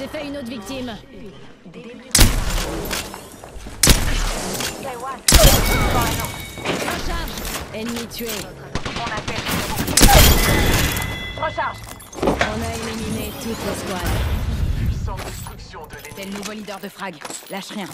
J'ai fait une autre victime. Recharge Ennemi tué. Recharge. On a éliminé toute la squad. Puissante destruction de l'ennemi. T'es le nouveau leader de frag. Lâche rien.